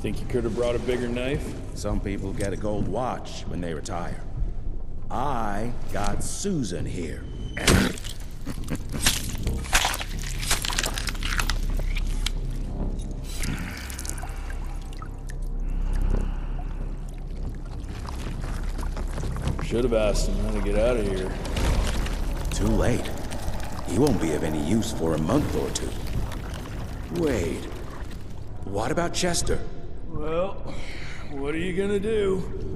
Think you could have brought a bigger knife? Some people get a gold watch when they retire. I got Susan here. Should have asked him how to get out of here. Too late. He won't be of any use for a month or two. Wait. What about Chester? Well, what are you gonna do?